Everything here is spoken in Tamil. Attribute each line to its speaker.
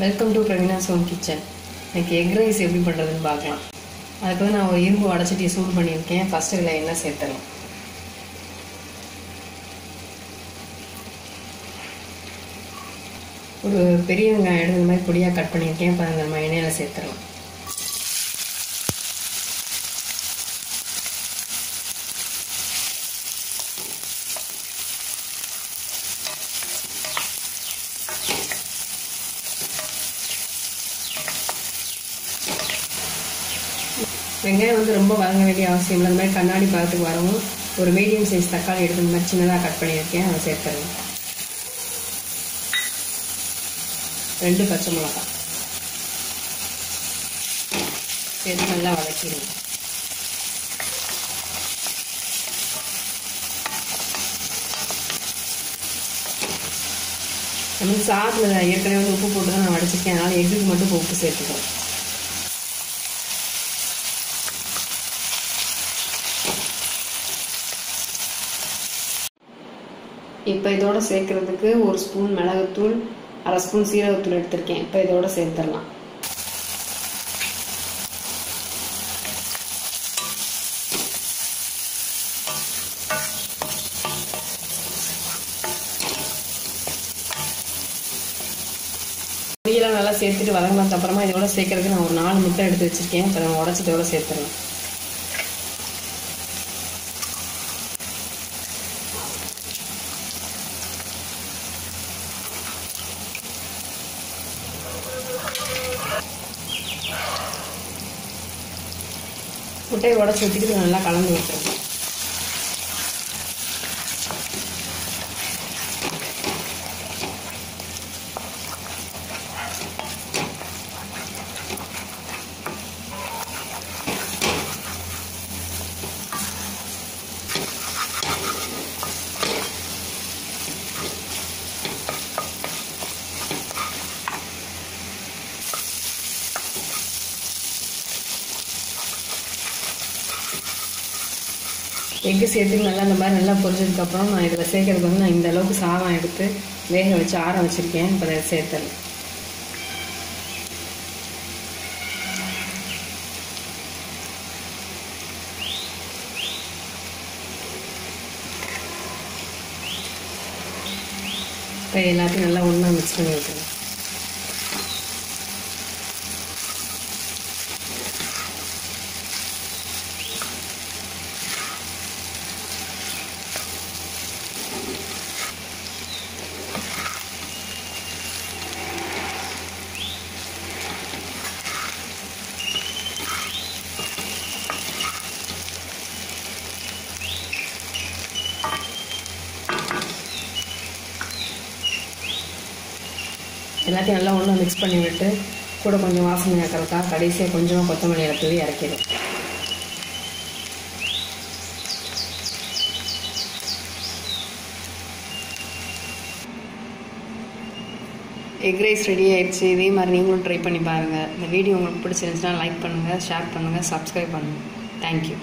Speaker 1: Welcome to Praveena zone kitchen எனக்கு எக் ரைஸ் எப்படி பண்ணுறதுன்னு பார்க்கலாம். அதுக்கு வந்து நான் ஒரு இரும்பு வடச்சட்டியை சூடு பண்ணியிருக்கேன். ஃபஸ்ட்டு இதில் என்ன சேர்த்துடலாம் ஒரு பெரிய வெங்காயம் எடுத்து இந்த மாதிரி பொடியாக கட் பண்ணியிருக்கேன். இப்போ அதை நம்ம எண்ணெயில் சேர்த்துடலாம். வெங்காயம் வந்து ரொம்ப வதங்க வேண்டிய அவசியம் இல்லை. அந்த மாதிரி கண்ணாடி பழத்துக்கு வரவும் ஒரு மீடியம் சைஸ் தக்காளி எடுத்து இந்த மாதிரி சின்னதாக கட் பண்ணியிருக்கேன். அதை சேர்த்துறேன். ரெண்டு பச்சை மிளகா. சேர்த்து நல்லா வதக்கிடுங்க. நம்ம சாதத்தில் ஏற்கனவே வந்து உப்பு போட்டு தான் நான் வடிச்சிருக்கேன். அதனால் எக்குக்கு மட்டும் இப்போ உப்பு சேர்த்துக்கிறோம் இப்போ இதோட சேர்க்கறதுக்கு ஒரு ஸ்பூன் மிளகுத்தூள் அரை ஸ்பூன் சீரகத்தூள் எடுத்திருக்கேன். இப்போ இதோட சேர்த்துடலாம் பொடியெல்லாம் நல்லா சேர்த்துட்டு வதங்கினதுக்கு அப்புறமா இதோட சேர்க்கறதுக்கு நான் ஒரு நாலு முட்டை எடுத்து வச்சிருக்கேன். இப்போ நம்ம உடச்சிட்டோட சேர்த்துடலாம் முட்டையை உடச்சி ஊற்றிட்டு நல்லா கலந்து விட்டுருங்க எக்கு சேர்த்து நல்லா அந்த மாதிரி நல்லா பொரிஞ்சதுக்கப்புறம் நான் இதில் சேர்க்கறதுக்கு வந்து நான் இந்த அளவுக்கு சாதம் எடுத்து வேக வச்சு ஆற வச்சுருக்கேன். இப்போ அதை சேர்த்தல் இப்போ எல்லாத்தையும் நல்லா ஒன்றா மிக்ஸ் பண்ணி விட்டுருங்க எல்லாத்தையும் நல்லா ஒன்றும் மிக்ஸ் பண்ணி விட்டு கூட கொஞ்சம் வாசனை ஆக்கிறதுக்கா கடைசியாக கொஞ்சமாக கொத்தமல்லி இறக்கி இறக்கிடும் எக் ரைஸ் ரெடி ஆயிடுச்சு. இதே மாதிரி நீங்களும் ட்ரை பண்ணி பாருங்கள் இந்த வீடியோ உங்களுக்கு பிடிச்சிருந்துச்சுன்னா லைக் பண்ணுங்கள் ஷேர் பண்ணுங்கள் சப்ஸ்கிரைப் பண்ணுங்கள் தேங்க்யூ